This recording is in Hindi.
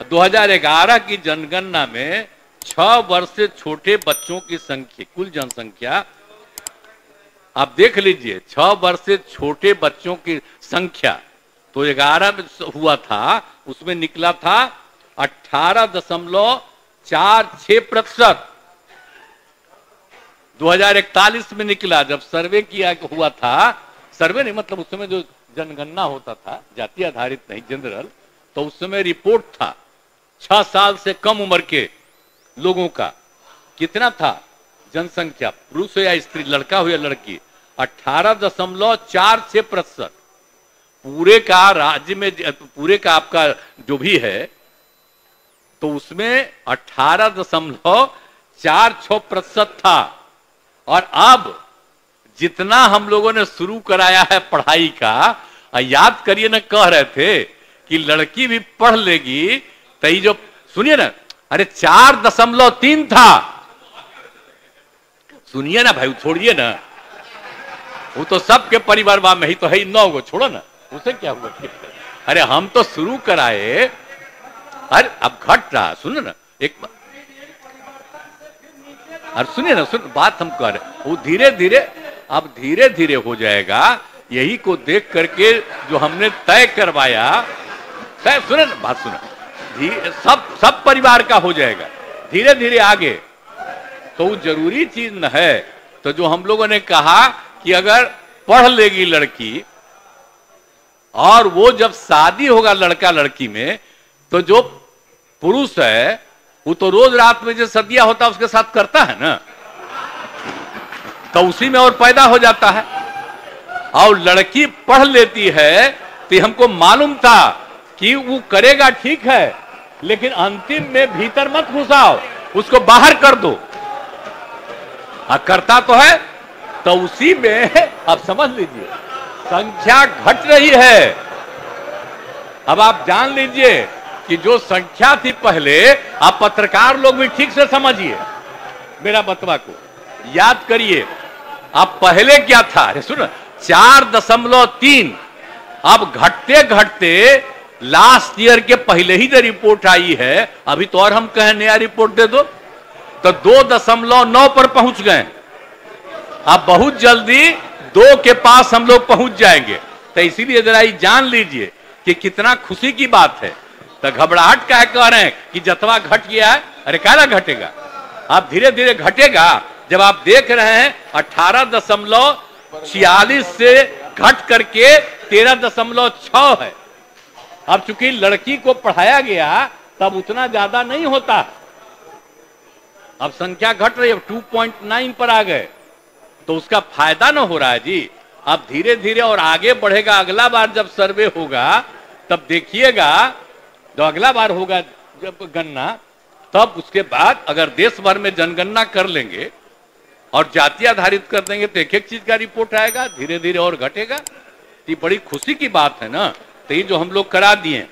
2011 की जनगणना में छह वर्ष से छोटे बच्चों की संख्या, कुल जनसंख्या, आप देख लीजिए, छह वर्ष से छोटे बच्चों की संख्या तो ग्यारह में हुआ था, उसमें निकला था अठारह दशमलव चार छ प्रतिशत। 2041 में निकला, जब सर्वे किया हुआ था, सर्वे नहीं मतलब उस समय जो जनगणना होता था, जाति आधारित नहीं, जनरल तो उस समय रिपोर्ट था। छह साल से कम उम्र के लोगों का कितना था जनसंख्या? पुरुष हो या स्त्री, लड़का हो या लड़की, अठारह दशमलव चार छह प्रतिशत। पूरे का राज्य में, पूरे का आपका जो भी है तो उसमें अठारह दशमलव चार छ प्रतिशत था। और अब जितना हम लोगों ने शुरू कराया है पढ़ाई का याद करिए ना कह रहे थे कि लड़की भी पढ़ लेगी तो जो, सुनिए ना, अरे चार दशमलव तीन था। सुनिए ना भाई, छोड़िए ना। वो तो सबके परिवार में ही तो है नौ गो छोड़ो ना। उसे क्या हुआ? अरे हम तो शुरू कराए। अरे अब घट रहा, सुनो ना, एक और सुनिए ना, सुन, बात हम कर वो धीरे धीरे अब धीरे धीरे हो जाएगा। यही को देख करके जो हमने तय करवाया, तय, सुने ना, बात सुना। सब सब परिवार का हो जाएगा। धीरे धीरे आगे। तो वो ज़रूरी चीज़ न है। तो जो हम लोगों ने कहा कि अगर पढ़ लेगी लड़की और वो जब शादी होगा लड़का लड़की में तो जो पुरुष है, वो तो रोज रात में जो सदिया होता है, उसके साथ करता है ना? तो उसी में और पैदा हो जाता है। और लड़की पढ़ लेती है तो हमको मालूम था कि वो करेगा ठीक है। लेकिन अंतिम में भीतर मत घुसाओ। उसको बाहर कर दो। आ, करता तो है तो उसी में अब समझ लीजिए संख्या घट रही है। अब आप जान लीजिए कि जो संख्या थी पहले आप पत्रकार लोग भी ठीक से समझिए। मेरा बतवा को याद करिए आप पहले क्या था? अरे सुन चार दशमलव तीन अब घटते घटते लास्ट ईयर के पहले ही जो रिपोर्ट आई है, अभी तो और हम कहें नया रिपोर्ट दे दो। तो दो दशमलव नौ पर पहुँच गए। अब बहुत जल्दी दो के पास हम लोग पहुँच जाएँगे। तो इसीलिए जरा ये जान लीजिए कि कितना खुशी की बात है। तो घबराहट क्या कह रहे हैं कि जतवा घट गया है, अरे क्या घटेगा? आप धीरे धीरे घटेगा। जब आप देख रहे हैं, अठारह दशमलव छियालीस से घट करके तेरह दशमलव छ है। अब चूँकि लड़की को पढ़ाया गया, तब उतना ज़्यादा नहीं होता। अब संख्या घट रही है टू पॉइंट नाइन पर आ गए। तो उसका फ़ायदा ना हो रहा है जी। अब धीरे धीरे और आगे बढ़ेगा, अगला बार जब सर्वे होगा, तब देखिएगा, जो अगला बार होगा जब गणना, तब उसके बाद अगर देश भर में जनगणना कर लेंगे और जाति आधारित कर देंगे तो एक एक चीज़ का रिपोर्ट आएगा धीरे धीरे और घटेगा। ये बड़ी खुशी की बात है ना। तो ये जो हम लोग करा दिए